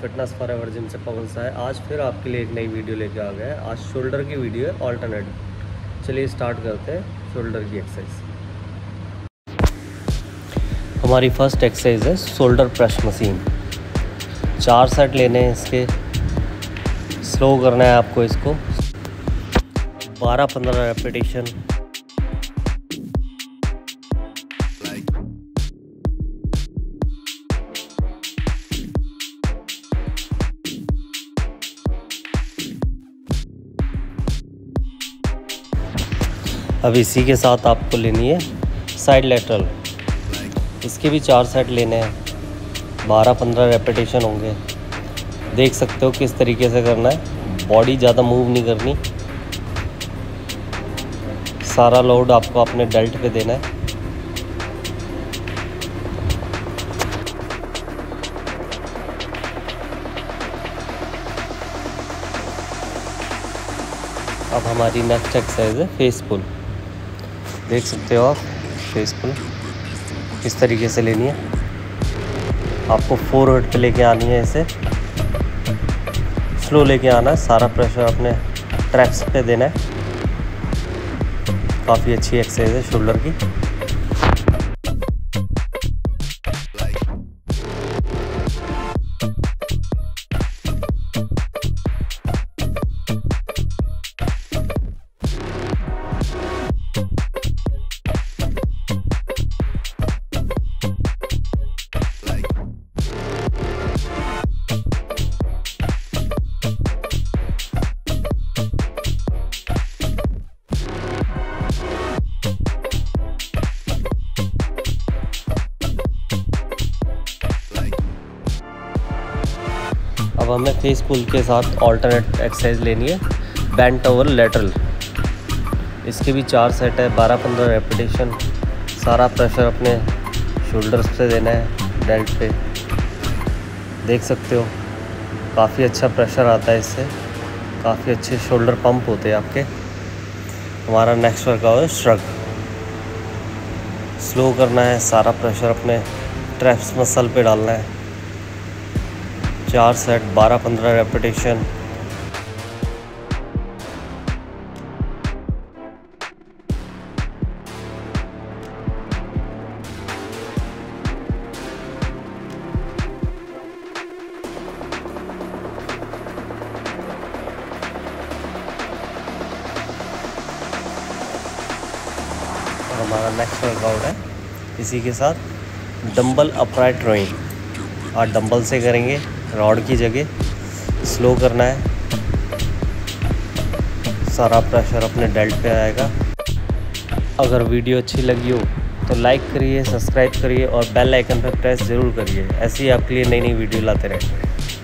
Fitness for ever gym से पवन सा है। आज फिर आपके लिए एक नई वीडियो लेके आ गया है। आज शोल्डर की वीडियो है ऑल्टरनेट चलिए स्टार्ट करते हैं शोल्डर की एक्सरसाइज हमारी फ़र्स्ट एक्सरसाइज है शोल्डर प्रेस मशीन चार सेट लेने हैं इसके। स्लो करना है आपको इसको। बारह पंद्रह रेपिटेशन अब इसी के साथ आपको लेनी है साइड लेटरल इसके भी चार सेट लेने हैं। बारह पंद्रह रेपिटेशन होंगे। देख सकते हो किस तरीके से करना है। बॉडी ज़्यादा मूव नहीं करनी। सारा लोड आपको अपने डेल्ट पे देना है। अब हमारी नेक्स्ट एक्सरसाइज है फेस पुल देख सकते हो आप फेस पुल इस तरीके से लेनी है। आपको फोर पे लेके आनी है इसे। स्लो लेके आना है सारा प्रेशर अपने ट्रैक्स पे देना है। काफ़ी अच्छी एक्सरसाइज है शोल्डर की। अब हमें फेस पुल के साथ ऑल्टरनेट एक्सरसाइज लेनी है बैंड ओवर लेटरल इसके भी चार सेट है बारह पंद्रह रेपिटेशन सारा प्रेशर अपने शोल्डर्स पे देना है डेल्ट पे. देख सकते हो, काफ़ी अच्छा प्रेशर आता है इससे, काफ़ी अच्छे शोल्डर पंप होते हैं आपके. हमारा नेक्स्ट वर्कआउट है श्रग स्लो करना है, सारा प्रेशर अपने ट्रैप्स मसल पे डालना है. चार सेट, बारह पंद्रह रेपिटेशन हमारा नेक्स्ट वर्कआउट है, इसी के साथ डंबल अपराइट रोइंग और डंबल से करेंगे। रॉड की जगह। स्लो करना है। सारा प्रेशर अपने डेल्ट पे आएगा। अगर वीडियो अच्छी लगी हो तो लाइक करिए सब्सक्राइब करिए और बेल आइकन पर प्रेस ज़रूर करिए। ऐसे ही आपके लिए नई नई वीडियो लाते रहेंगे